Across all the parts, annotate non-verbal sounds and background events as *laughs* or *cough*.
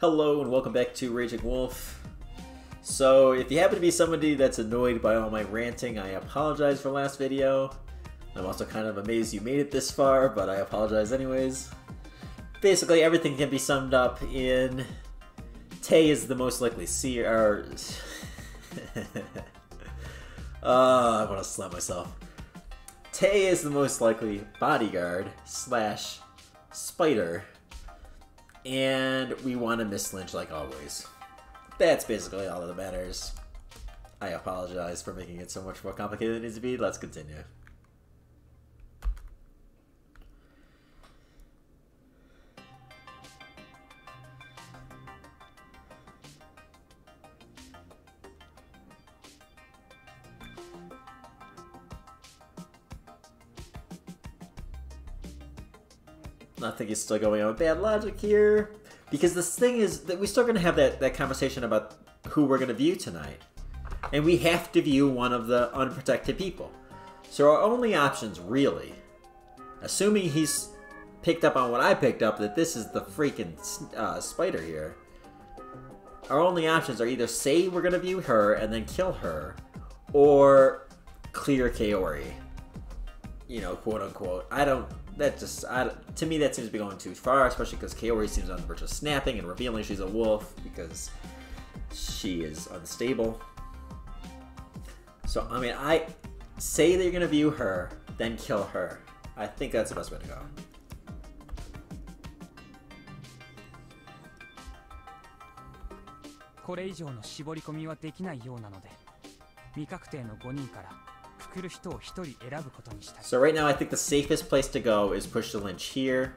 Hello and welcome back to Raging Loop. So, if you happen to be somebody that's annoyed by all my ranting, I apologize for last video. I'm also kind of amazed you made it this far, but I apologize anyways. Basically, everything can be summed up in Tay is the most likely seer. Or... uh, *laughs* I want to slap myself. Tay is the most likely bodyguard slash spider and we want to miss Lynch like always. That's basically all that matters. I apologize for making it so much more complicated than it needs to be. Let's continue. Think he's still going on with bad logic here. Because this thing is that we're still going to have that, that conversation about who we're going to view tonight. And we have to view one of the unprotected people. So our only options, really, assuming he's picked up on what I picked up, that this is the freaking uh, spider here, our only options are either say we're going to view her and then kill her, or clear Kaori. You know, quote unquote. I don't that just I, to me that seems to be going too far, especially because Kaori seems on the verge of snapping and revealing she's a wolf because she is unstable. So I mean, I say that you're gonna view her, then kill her. I think that's the best way to go. So right now I think the safest place to go is push the Lynch here.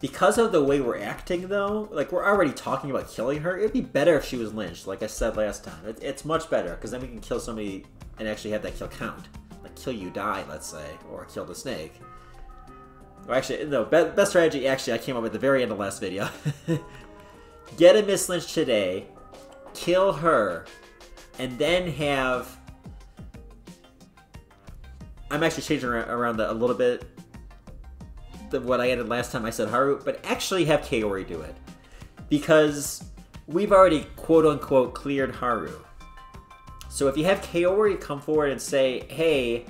Because of the way we're acting though, like we're already talking about killing her, it'd be better if she was lynched, like I said last time. It, it's much better, because then we can kill somebody and actually have that kill count. Like kill Udai, let's say, or kill the snake. Or actually, no, best strategy actually I came up with at the very end of last video. *laughs* Get a Miss Lynch today, kill her, and then have I'm actually changing around that a little bit. What I added last time I said Haru, but actually have Kaori do it. Because we've already quote unquote cleared Haru. So if you have Kaori come forward and say, hey,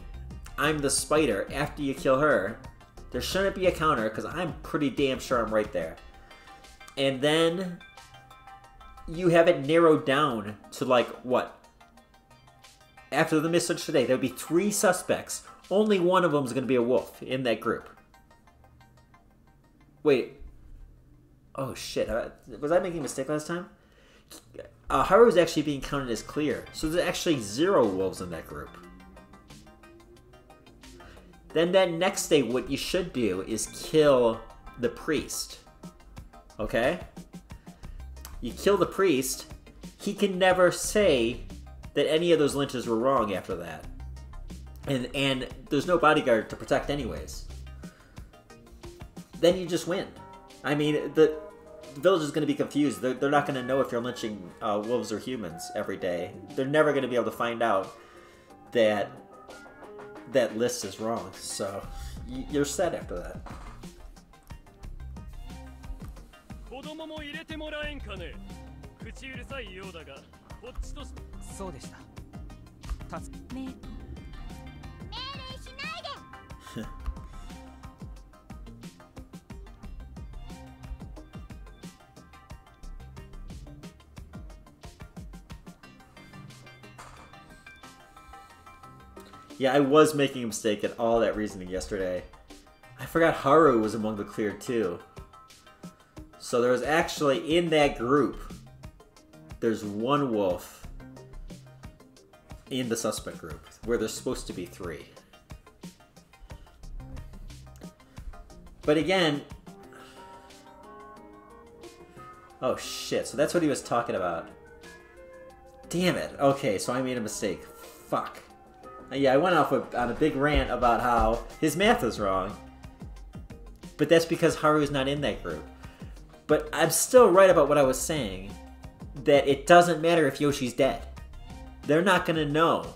I'm the spider after you kill her, there shouldn't be a counter because I'm pretty damn sure I'm right there. And then you have it narrowed down to like what? After the message today, there would be three suspects only one of them is going to be a wolf in that group. Wait. Oh, shit. Was I making a mistake last time? Uh, Haru is actually being counted as clear. So there's actually zero wolves in that group. Then that next day, what you should do is kill the priest. Okay? You kill the priest, he can never say that any of those lynches were wrong after that and and there's no bodyguard to protect anyways. Then you just win. I mean, the, the village is going to be confused. They're, they're not going to know if you're lynching uh, wolves or humans every day. They're never going to be able to find out that that list is wrong. So you're set after that. 子供も入れてもらえんかね口うるさいようだがこっちとそうでしたたつね yeah, I was making a mistake at all that reasoning yesterday. I forgot Haru was among the cleared too. So there was actually, in that group, there's one wolf in the suspect group, where there's supposed to be three. But again... Oh shit, so that's what he was talking about. Damn it. Okay, so I made a mistake. Fuck. Yeah, I went off on a big rant about how his math is wrong. But that's because Haru's not in that group. But I'm still right about what I was saying. That it doesn't matter if Yoshi's dead. They're not gonna know.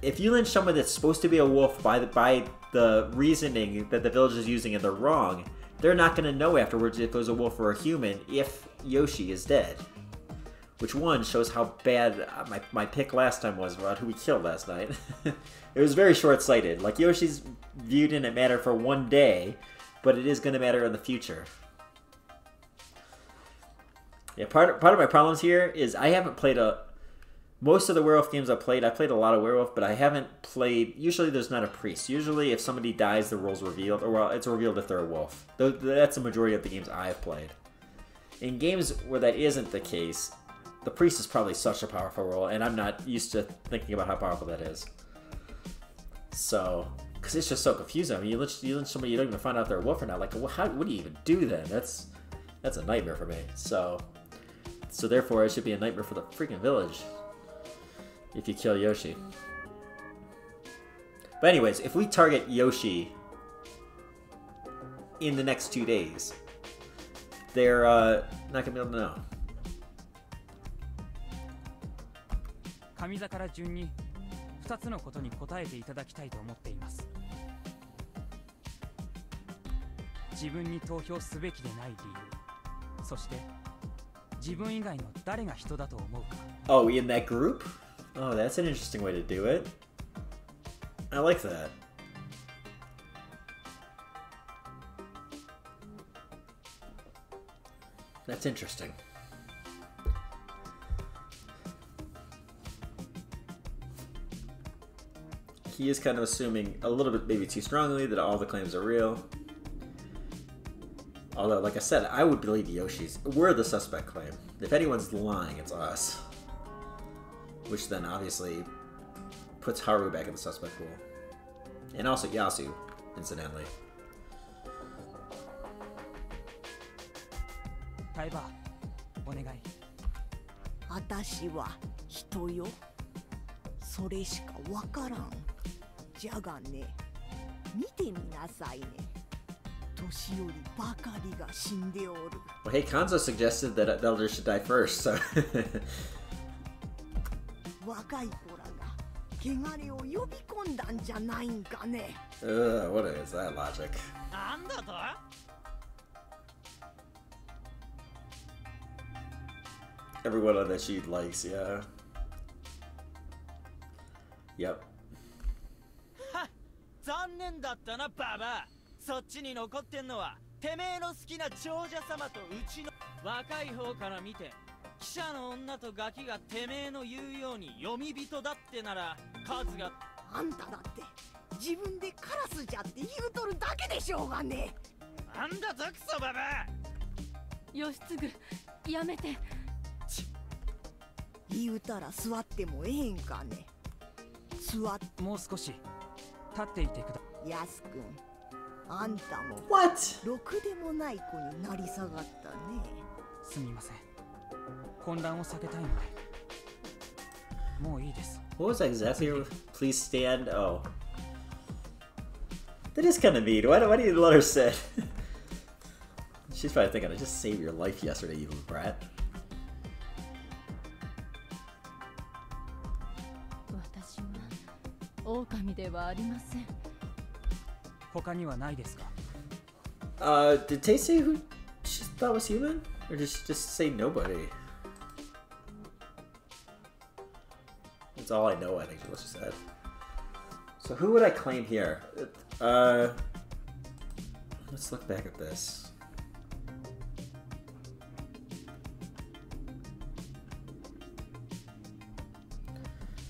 If you lynch someone that's supposed to be a wolf by the by the reasoning that the village is using and they're wrong, they're not going to know afterwards if it was a wolf or a human if Yoshi is dead. Which one shows how bad uh, my, my pick last time was about who we killed last night. *laughs* it was very short sighted. Like, Yoshi's viewed in it matter for one day, but it is going to matter in the future. Yeah, part, part of my problems here is I haven't played a. Most of the werewolf games I've played, I played a lot of werewolf, but I haven't played. Usually, there's not a priest. Usually, if somebody dies, the role's revealed, or well, it's revealed if they're a wolf. That's the majority of the games I've played. In games where that isn't the case, the priest is probably such a powerful role, and I'm not used to thinking about how powerful that is. So, because it's just so confusing. I mean, you lynch, you lynch somebody, you don't even find out they're a wolf or not. Like, well, how, what do you even do then? That's that's a nightmare for me. So, so therefore, it should be a nightmare for the freaking village if you kill Yoshi. But anyways, if we target Yoshi in the next two days, they're uh, not gonna be able to know. 上座から順に2つのことに答えていただきたいと思っています自分に投票すべきでない理由そして自分以外の誰が人だと思うか Oh, in that group? Oh, that's an interesting way to do it. I like that. That's interesting. he is kind of assuming a little bit, maybe too strongly, that all the claims are real. Although, like I said, I would believe Yoshi's. We're the suspect claim. If anyone's lying, it's us which then obviously puts Haru back in the suspect pool. And also Yasu, incidentally. Kaiba, onegai. Well, hey, Kanzo suggested that elders should die first, so... *laughs* 若い子らが汚れを呼び込んだんじゃないんかね Ugh, what is that logic? なんだと？Everyone on that sheet likes, yeah. Yep. 残念だったなババアそっちに残ってんのはてめえの好きな長者様とうちの若い方から見て記者の女とガキがてめえの言うように読み人だってなら数があんただって自分でカラスじゃって言うとるだけでしょうがねなんだとクソババ。ア義継やめて言うたら座ってもええんかね。座っもう少し立っていてくだ。やすくん。あんたも。What? ろくでもない子になり下がったね。すみません What was exactly. Please stand... Oh. That is kind of mean. Why, why do you let her sit? She's probably thinking, I just saved your life yesterday, you brat. Uh, did Tay say who she thought was human? Or did she just say nobody? That's all I know, I think is what she said. So who would I claim here? Uh, let's look back at this.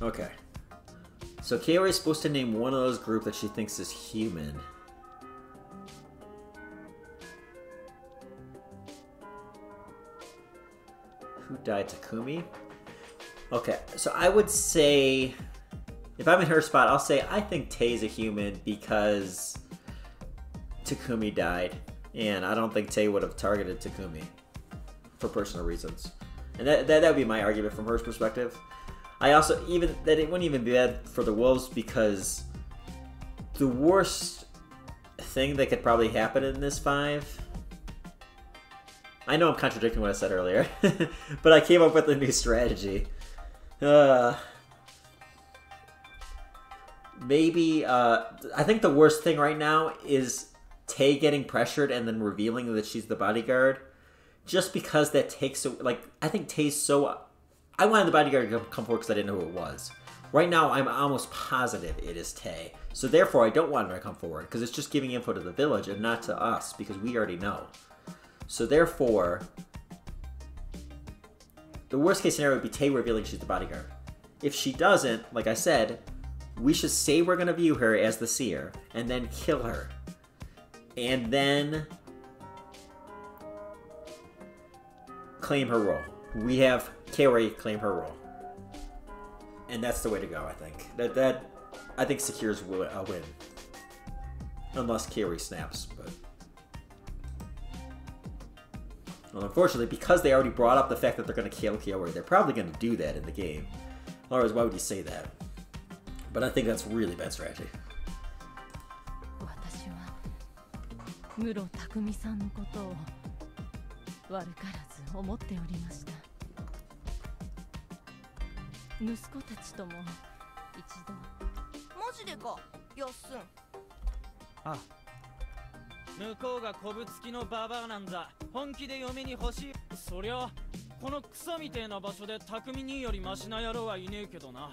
Okay. So Kaori is supposed to name one of those group that she thinks is human. Who died? Takumi? Okay, so I would say, if I'm in her spot, I'll say I think Tay's a human because Takumi died, and I don't think Tay would have targeted Takumi for personal reasons, and that that, that would be my argument from her perspective. I also even that it wouldn't even be bad for the wolves because the worst thing that could probably happen in this five I know I'm contradicting what I said earlier, *laughs* but I came up with a new strategy. Uh, maybe uh, I think the worst thing right now is Tay getting pressured and then revealing that she's the bodyguard, just because that takes a, like I think Tay's so. I wanted the bodyguard to come forward because I didn't know who it was. Right now, I'm almost positive it is Tay. So therefore, I don't want her to come forward because it's just giving info to the village and not to us because we already know. So therefore, the worst case scenario would be Tay revealing she's the bodyguard. If she doesn't, like I said, we should say we're going to view her as the seer and then kill her. And then claim her role. We have Kaori claim her role. And that's the way to go, I think. That that I think secures a uh, win. Unless Kaori snaps, but well, unfortunately, because they already brought up the fact that they're going to kill Kaori, they're probably going to do that in the game. Otherwise, why would you say that? But I think that's really bad strategy. 向こうがこぶつきのババアなんざ本気で嫁に欲しい。そりゃこのクソみてえな場所で匠兄よりマシな野郎はいねえけどな。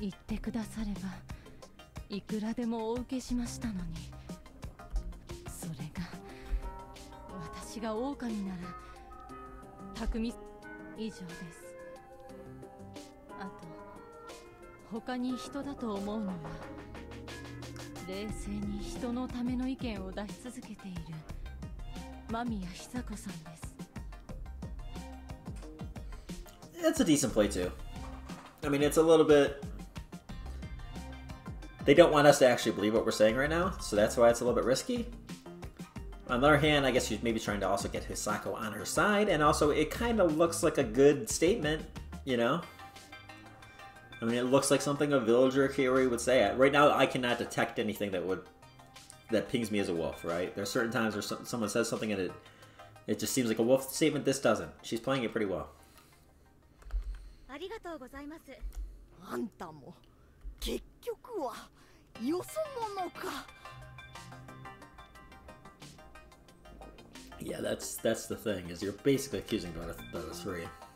言ってくださればいくらでもお受けしましたのに。それが私が狼なら匠以上です。あと他に人だと思うのは冷静に人のための意見を出し続けている間宮久子さんです It's a decent play too. I mean, it's a little bit. They don't want us to actually believe what we're saying right now, so that's why it's a little bit risky. On the other hand, I guess she's maybe trying to also get Hisako on her side, and also it kind of looks like a good statement, you know? I mean, it looks like something a villager Kaori would say. Right now, I cannot detect anything that would that pings me as a wolf. Right? There's certain times where some, someone says something and it it just seems like a wolf statement. This doesn't. She's playing it pretty well. ありがとうございますあんたも結局はよそ者か Yeah, that's that's the thing is you're basically accusing the, the three. "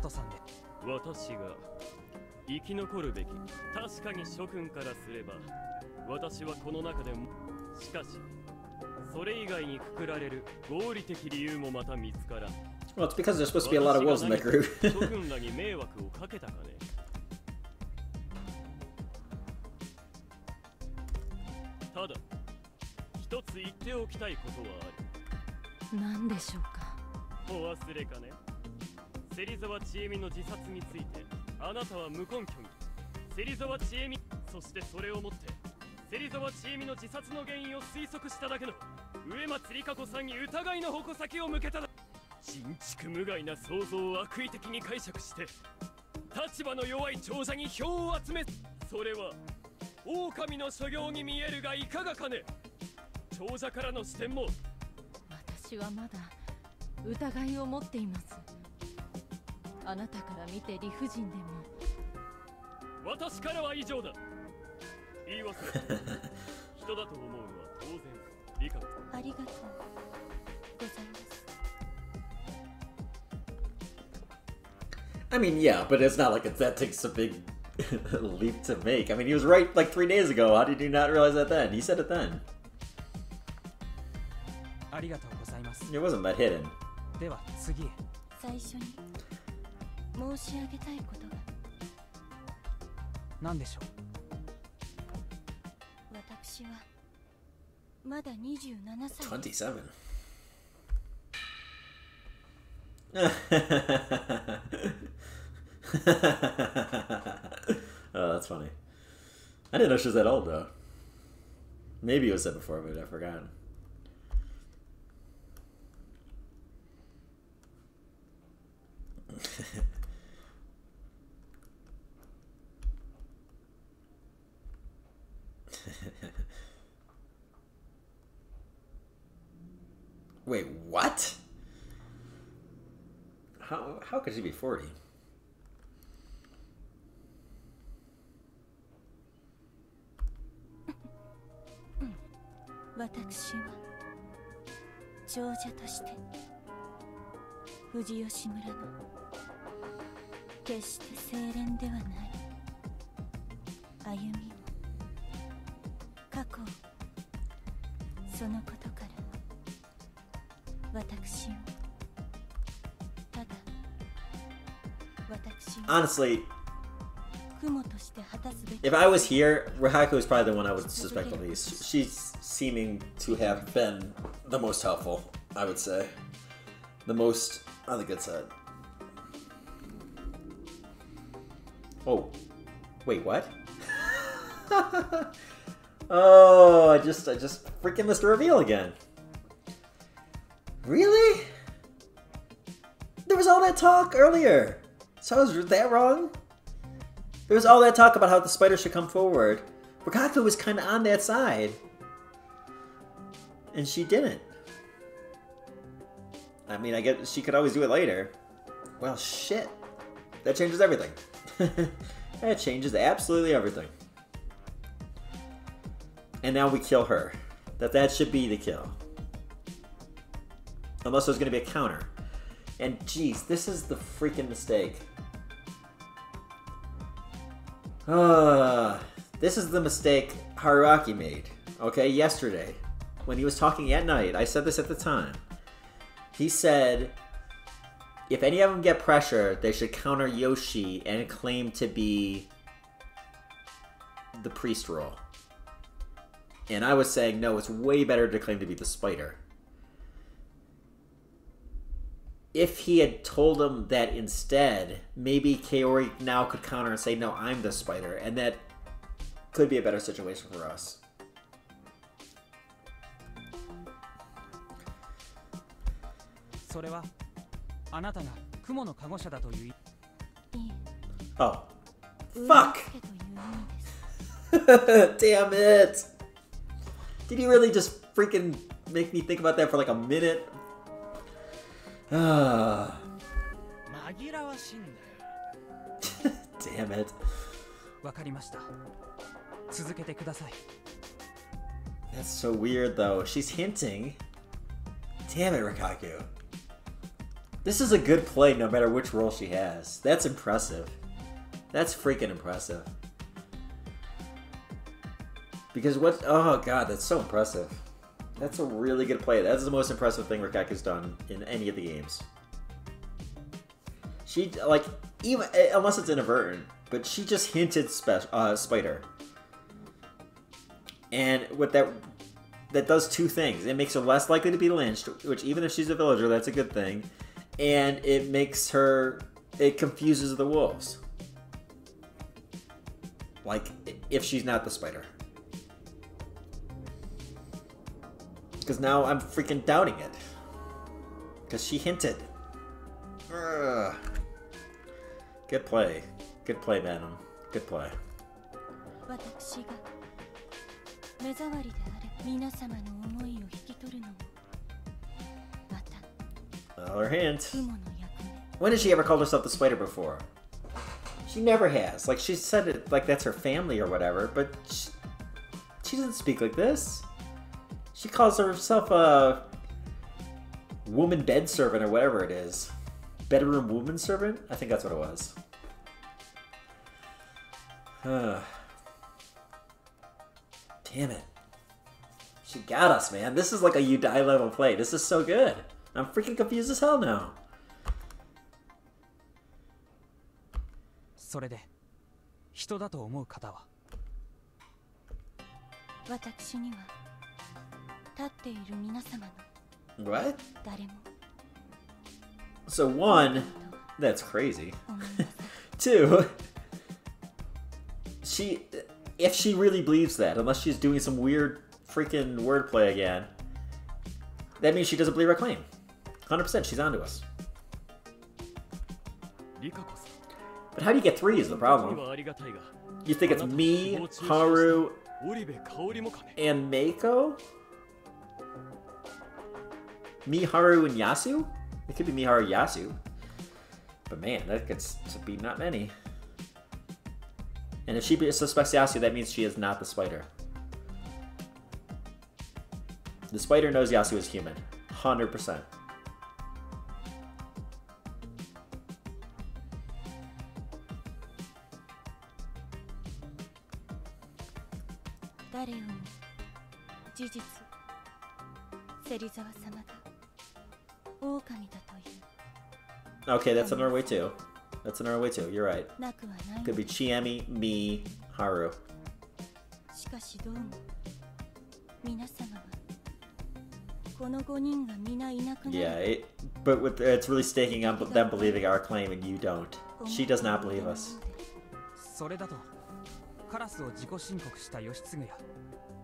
里さんで。私が生き残るべき確かに諸君からすれば私はこの中でもしかしそれ以外にくくられる合理的理由もまた見つからん。Well, it's because there's supposed to be a lot of wolves in that group. 諸君らに迷惑をかけたかね。ただ一つ言っておきたいことはある。何でしょうか？お忘れかね芹沢千恵美の自殺についてあなたは無根拠に。芹沢千恵美そしてそれをもって芹沢千恵美の自殺の原因を推測しただけの上松里香子さんに疑いの矛先を向けただ。人畜無害な想像を悪意的に解釈して立場の弱い長者に票を集めそれは狼の所業に見えるがいかがかね。長者からの視点も私はまだ疑いを持っています。あなたから見て理不尽でも私からは以上だ言い忘れた*laughs* 人だと思うのは当然理解ありがとうございます I mean, yeah, but it's not like it's, that takes a big *laughs* leap to make. I mean, he was right like three days ago. How did you not realize that then? He said it then. ありがとうございます It wasn't that hidden. では次へ最初に申し上げたいことが何でしょう私はまだ27歳です 27. *laughs* oh, that's funny. I didn't know she was that old though. Maybe it was said before, but I forgot. *laughs* Wait, what? How how could she be forty? *laughs* 私は長者として富士吉村の決して清廉ではない歩みを過去をそのことから私をただ私を Honestly, if I was here, Rikaku is probably the one I would suspect the least. She's seeming to have been the most helpful, I would say. The most on the good side. Oh, wait, what? *laughs* oh, I just, I just freaking missed a reveal again. Really? There was all that talk earlier. So I was that wrong? There was all that talk about how the spider should come forward. Rikaku was kind of on that side. And she didn't. I mean, I guess she could always do it later. Well, shit. That changes everything. *laughs* that changes absolutely everything. And now we kill her. That that should be the kill. Unless there's going to be a counter. And jeez, this is the freaking mistake. Ah, *sighs* this is the mistake Haruaki made. Okay, yesterday, when he was talking at night, I said this at the time. He said, if any of them get pressure, they should counter Yoshi and claim to be the priest role. And I was saying, no, it's way better to claim to be the spider. if he had told him that instead, maybe Kaori now could counter and say, "No, I'm the spider," and that could be a better situation for us. Oh. Fuck! *laughs* Damn it! Did he really just freaking make me think about that for like a minute? Ah, 紛らわしいんだ*laughs* よ damn it. わかりました続けてください That's so weird though. She's hinting. Damn it, Rikaku. This is a good play no matter which role she has. That's impressive. That's freaking impressive. Because what? Oh god, that's so impressive. That's a really good play. That's the most impressive thing Rikaku's done in any of the games. She like even eh, unless it's inadvertent, but she just hinted spe- uh, Spider, and what that that does two things. It makes her less likely to be lynched, which even if she's a villager, that's a good thing, and it makes her it confuses the wolves. Like if she's not the spider. Because now I'm freaking doubting it. Because she hinted. Ugh. Good play. Good play, Venom. Good play. Another hint. When has she ever called herself the Spider before? She never has. Like, she said it like that's her family or whatever, but she, she doesn't speak like this. She calls herself a woman bed servant or whatever it is. Bedroom woman servant? I think that's what it was. *sighs* Damn it. She got us, man. This is like a Udai level play. This is so good. I'm freaking confused as hell now. それで人だと思う方は私には 立っている皆様の What? 誰も So one, that's crazy. 思いません *laughs* Two, she, if she really believes that, unless she's doing some weird freaking wordplay again, that means she doesn't believe our claim. 100%, she's onto us. リカコさん But how do you get three is the に problem. はありがたいが You think it's あなた me, 誹謗中傷した Haru, 織部香織もかね and Mako? Miharu and Yasu? It could be Miharu Yasu. But man, that gets to be not many. And if she suspects Yasu, that means she is not the spider. The spider knows Yasu is human. 100%. Okay, that's another way too. That's another way too. You're right. なくはないの Could be Chiemi, me, Haru. しかしどうも皆様はこの5人が皆いなくなる Yeah, it, but with it's really staking on them believing our claim and you don't. She does not believe us. それだとカラスを自己申告した義経や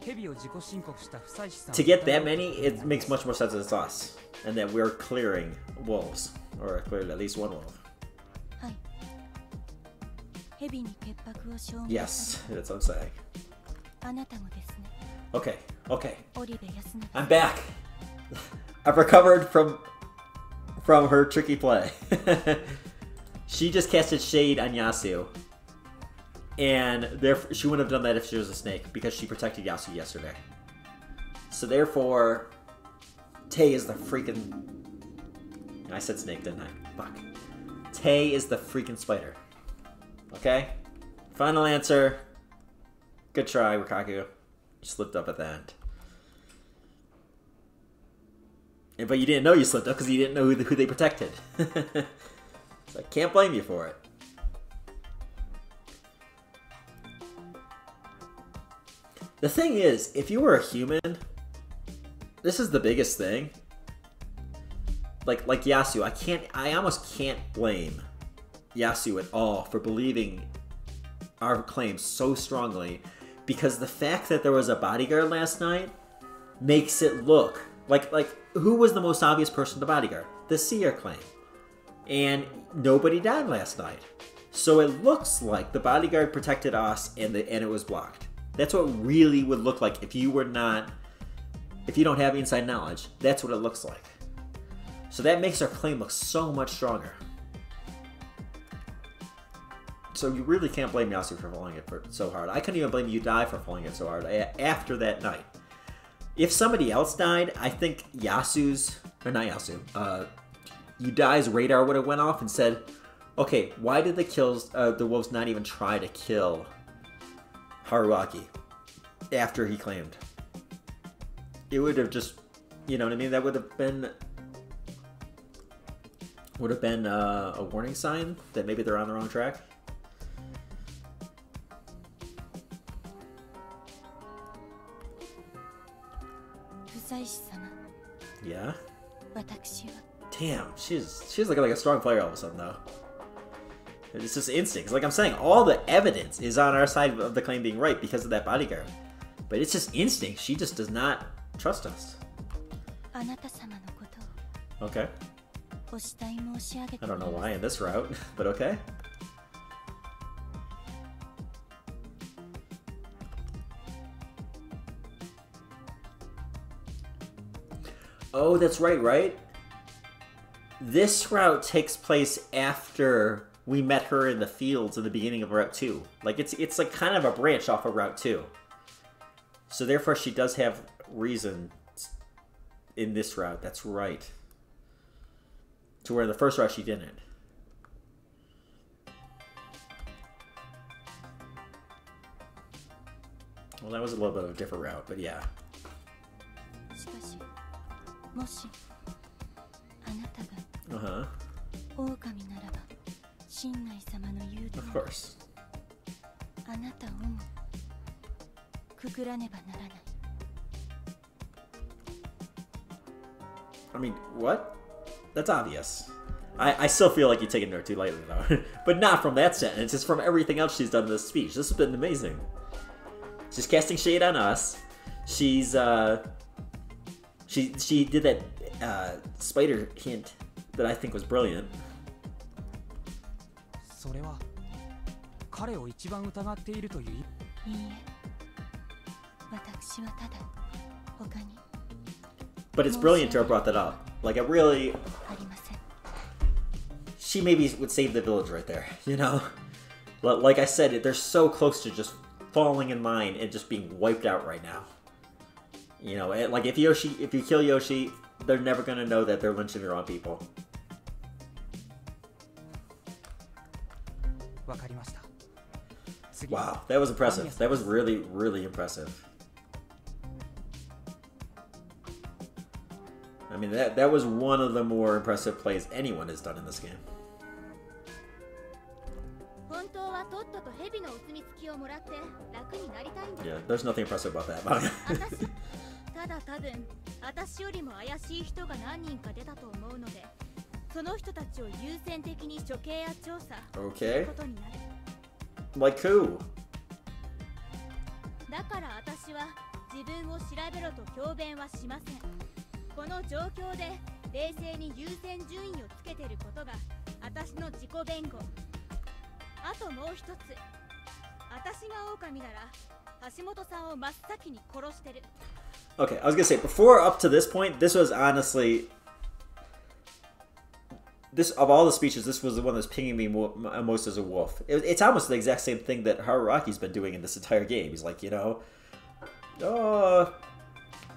蛇を自己申告した不妻子さん To get that many, it makes much more sense that it's us, and that we're clearing wolves, or acquired at least one wolf. Yes, that's what I'm saying. Okay, okay. I'm back. I've recovered from from her tricky play. *laughs* she just casted shade on Yasu. And therefore she wouldn't have done that if she was a snake, because she protected Yasu yesterday. So therefore, Tay is the freaking I said snake, didn't I? Fuck. Tay is the freaking spider. Okay. Final answer. Good try. You slipped up at the end. But you didn't know you slipped up because you didn't know who, who they protected. *laughs* so I can't blame you for it. The thing is, if you were a human, this is the biggest thing. Like like Yasu, I can't I almost can't blame Yasu at all for believing our claim so strongly because the fact that there was a bodyguard last night makes it look like like who was the most obvious person to bodyguard? The seer claim. And nobody died last night. So it looks like the bodyguard protected us and the and it was blocked. That's what really would look like if you were not if you don't have inside knowledge. That's what it looks like. So that makes our claim look so much stronger. So you really can't blame Yasu for falling it for so hard. I couldn't even blame Udai for falling it so hard after that night. If somebody else died, I think Yasu's or not Yasu, uh, Udai's radar would have went off and said, "Okay, why did the kills uh, the wolves not even try to kill Haruaki after he claimed?" It would have just, you know what I mean? That would have been would have been uh, a warning sign that maybe they're on the wrong track. Yeah. Damn, she's she's looking like a strong player all of a sudden though. It's just instincts. Like I'm saying, all the evidence is on our side of the claim being right because of that bodyguard. But it's just instinct. She just does not trust us. Okay. I don't know why in this route, *laughs* but okay. Oh, that's right, right? This route takes place after we met her in the fields in the beginning of Route 2. Like, it's, it's like kind of a branch off of Route 2. So therefore, she does have reason in this route. That's right to where the first rush he didn't. Well, that was a little bit of a different route, but yeah. Uh huh. Of course. I mean, what? That's obvious. I, I still feel like you take it too lightly, though. *laughs* but not from that sentence. It's from everything else she's done in this speech. This has been amazing. She's casting shade on us. She's, uh... She, she did that uh, spider hint that I think was brilliant. それは彼を一番疑っているといういいえ私はただ他に But it's brilliant to have brought that up. like, I really... She maybe would save the village right there, you know? But like I said, they're so close to just falling in line and just being wiped out right now. You know, eh, like if Yoshi, if you kill Yoshi, they're never gonna know that they're lynching their own people. Wow, that was impressive. That was really, really impressive. mean, that that was one of the more impressive plays anyone has done in this game. 本当はとっとと蛇のお墨付きをもらって楽になりたいんだ Yeah, there's nothing impressive about that. 私ただ多分私よりも怪しい人が何人か出たと思うのでその人たちを優先的に処刑や調査する okay, ことになる like who? だから私は自分を調べろと強弁はしません この状況で冷静に優先順位をつけてることが私の自己弁護あともう一つ私が狼なら橋本さんを真っ先に殺してる Okay, I was gonna say before up to this point, this was honestly this of all the speeches, this was the one that's pinging me mo- m- most as a wolf. It, it's almost the exact same thing that Haruaki's been doing in this entire game. He's like, you know, oh,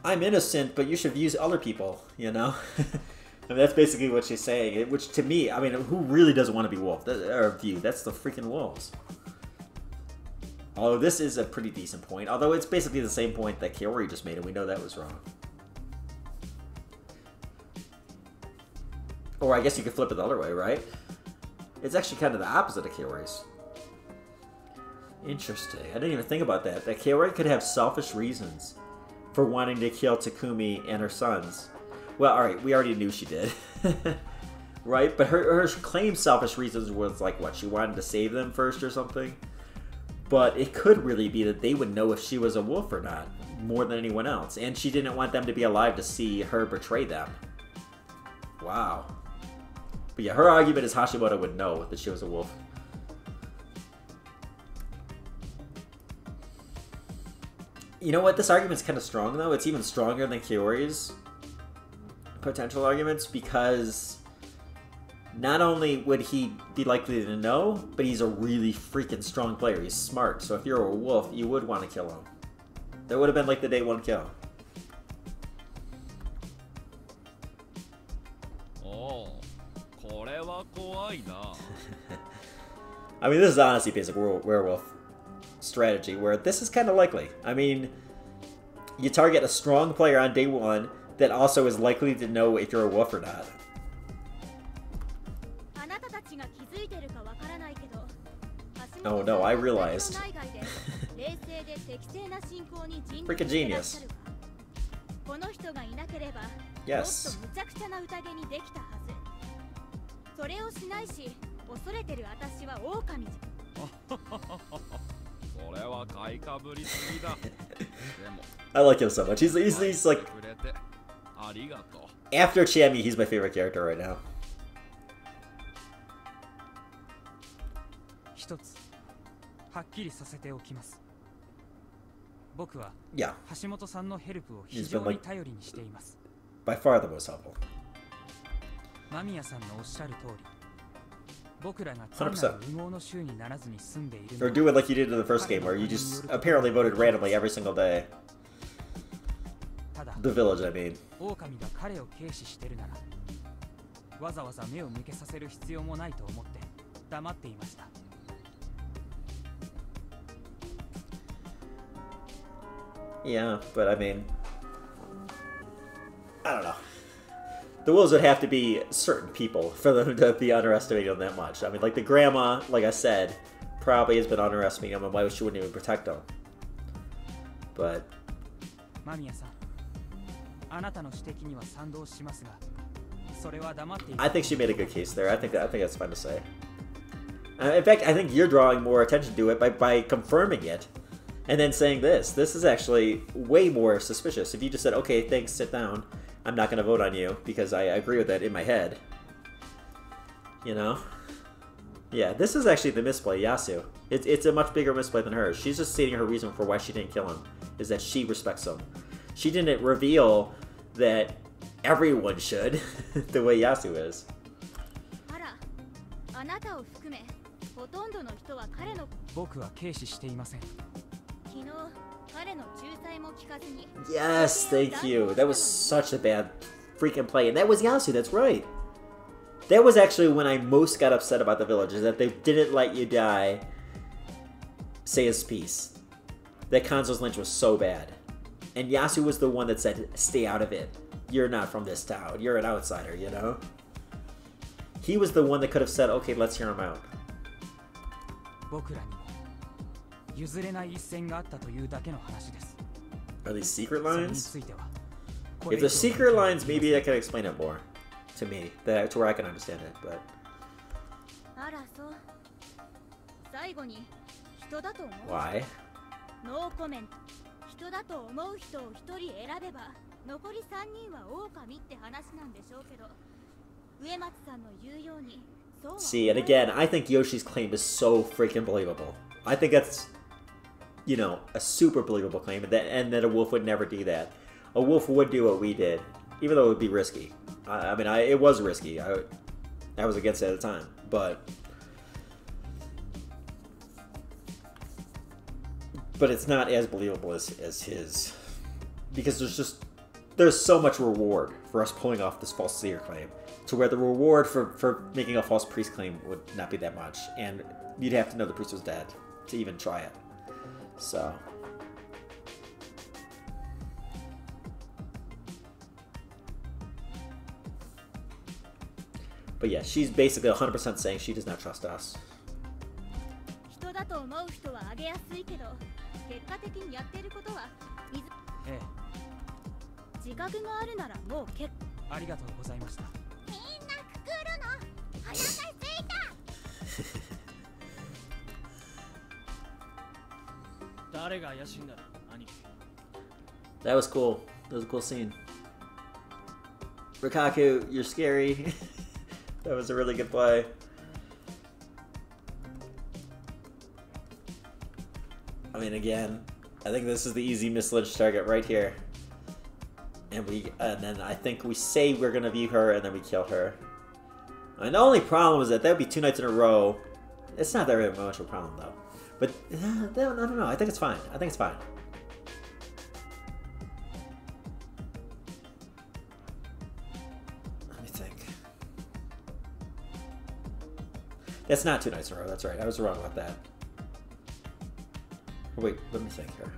I'm innocent, but you should use other people. You know, *laughs* I mean that's basically what she's saying. Which to me, I mean, who really doesn't want to be wolf that, or view? That's the freaking wolves. Although this is a pretty decent point, although it's basically the same point that Kaori just made, and we know that was wrong. Or I guess you could flip it the other way, right? It's actually kind of the opposite of Kaori's. Interesting. I didn't even think about that. That Kaori could have selfish reasons for wanting to kill Takumi and her sons. Well, alright, we already knew she did. *laughs* right? But her, her claimed selfish reasons was like, what, she wanted to save them first or something? But it could really be that they would know if she was a wolf or not, more than anyone else. And she didn't want them to be alive to see her betray them. Wow. But yeah, her argument is Hashimoto would know that she was a wolf. You know what? This argument's kind of strong, though. It's even stronger than Kaori's potential arguments because not only would he be likely to know, but he's a really freaking strong player. He's smart. So if you're a wolf, you would want to kill him. That would have been like the day one kill. Oh, *laughs* I mean, this is honestly basic werewolf strategy where this is kind of likely. I mean, you target a strong player on day one that also is likely to know if you're a wolf or not. Oh, oh no, I realized. *laughs* Freaking genius. Yes. *laughs* *laughs* もっと無茶苦茶な宴にできたはずそれをしないし恐れてる私は狼じゃこれは買いかぶりすぎだで*laughs* も I like him so much. He's, he's, he's like, くれてありがとう after Chiami, he's my favorite character right now. 一つはっきりさせておきます僕は Yeah, 橋本さんのヘルプを He's 非 been 常に like- 頼りにしています by far the most helpful. 間宮さんのおっしゃる通り 僕らが単なる無謀の州にならずに済んでいる Or の do は it like you did in the first game, where you just apparently voted randomly every single day. ただ The village, I mean. 狼が彼を軽視してるならわざわざ目を向けさせる必要もないと思って黙っていました Yeah, but I mean, I don't know. the wolves would have to be certain people for them to be underestimating them that much. I mean, like the grandma, like I said, probably has been underestimating them, and why she wouldn't even protect them. But. I think she made a good case there. I think I think that's fine to say. Uh, in fact, I think you're drawing more attention to it by, by confirming it, and then saying this. This is actually way more suspicious. If you just said, "Okay, thanks, sit down," I'm not going to vote on you because I agree with that in my head. You know? Yeah, this is actually the misplay, Yasu. It's it's a much bigger misplay than hers. She's just stating her reason for why she didn't kill him is that she respects him. She didn't reveal that everyone should, *laughs* the way Yasu is. Yes, thank you. That was such a bad freaking play. And that was Yasu, that's right. That was actually when I most got upset about the village, is that they didn't let you die. Say his piece. That Kanzo's Lynch was so bad. And Yasu was the one that said, stay out of it. You're not from this town. You're an outsider, you know? He was the one that could have said, okay, let's hear him out. 僕らにも譲れない一線があったというだけの話です Are these secret それに lines? ついてはこれ If 以上 the secret lines, maybe I can explain it more to me, that to where I can understand it. But あらそう最後に人だと思う why? ノーコメント人だと思う人を一人選べば残り3人は狼って話なんでしょうけど植松さんの言うようにそうは See, and again, I think Yoshi's claim is so freaking believable. I think that's, you know, a super believable claim, and that and that a wolf would never do that. A wolf would do what we did, even though it would be risky. I, I mean, I, it was risky. I, I was against it at the time, but. But it's not as believable as, as his. Because there's just. There's so much reward for us pulling off this false seer claim to where the reward for, for making a false priest claim would not be that much, and you'd have to know the priest was dead to even try it. So. But yeah, she's basically 100% saying she does not trust us. 自覚があるならもう結構ありがとうございました That was cool. That was a cool scene. Rikaku, you're scary. *laughs* that was a really good play. I mean, again, I think this is the easy Lynch target right here. And we, and then I think we say we're gonna view her, and then we kill her. And the only problem is that that would be two nights in a row. It's not that much of a problem though. But uh, I don't know. I think it's fine. I think it's fine. Let me think. That's not two nights in a row. That's right. I was wrong about that. Wait, let me think here.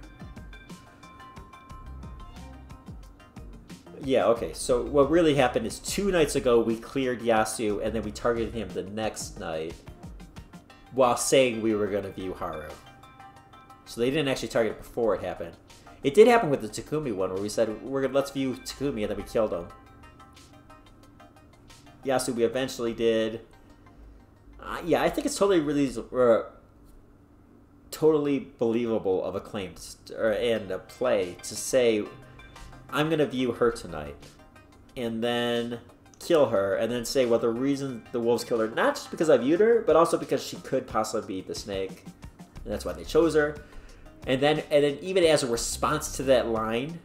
Yeah, okay. So what really happened is two nights ago we cleared Yasu and then we targeted him the next night while saying we were going to view Haru. So they didn't actually target it before it happened. It did happen with the Takumi one where we said we're gonna let's view Takumi and then we killed him. Yasu we eventually did. Uh, yeah, I think it's totally really uh, totally believable of a claim to, or, and a play to say I'm gonna view her tonight, and then kill her, and then say, well, the reason the wolves killed her not just because I viewed her, but also because she could possibly be the snake, and that's why they chose her. And then, and then, even as a response to that line,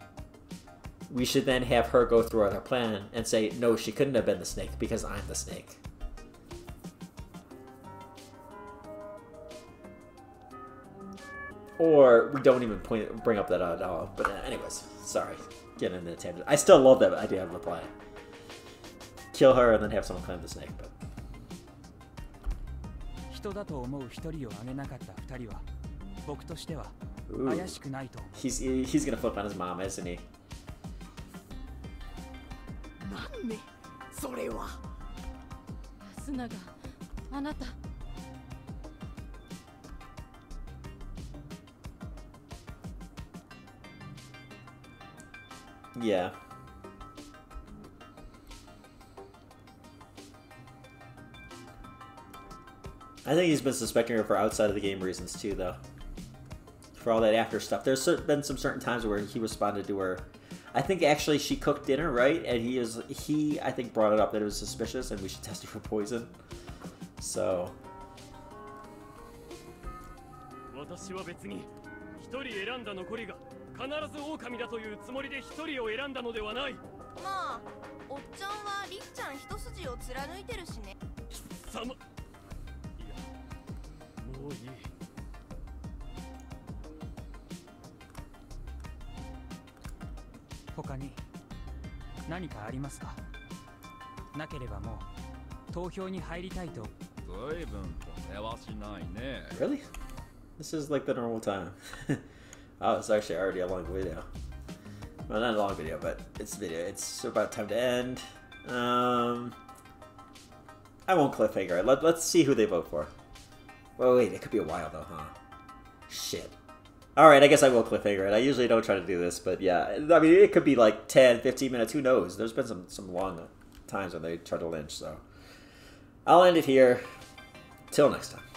we should then have her go through our plan and say, no, she couldn't have been the snake because I'm the snake. Or we don't even point bring up that at all. But anyways, sorry, getting into a tangent. I still love that idea of the play Kill her and then have someone claim the snake. But 人だと思う一人をあげなかった二人は僕としては ooh, 怪しくないと思う he's he's gonna flip on his mom, isn't he? なんねそれは安永あなた Yeah. I think he's been suspecting her for outside of the game reasons too, though. For all that after stuff, there's been some certain times where he responded to her. I think actually she cooked dinner, right? And he is he I think brought it up that it was suspicious and we should *laughs* test her for poison. So 遠い他に何かありますかなければもう投票に入りたいと随分と世話しないね Really? This is like the normal time Oh, it's actually already a long video Well, not a long video, but it's video It's about time to end Um... I won't cliffhanger. Let, let's see who they vote for. Well, wait, it could be a while though, huh? Shit. Alright, I guess I will cliffhanger it. I usually don't try to do this, but yeah. I mean, it could be like 10, 15 minutes. Who knows? There's been some, some long times when they try to lynch, so. I'll end it here. Till next time.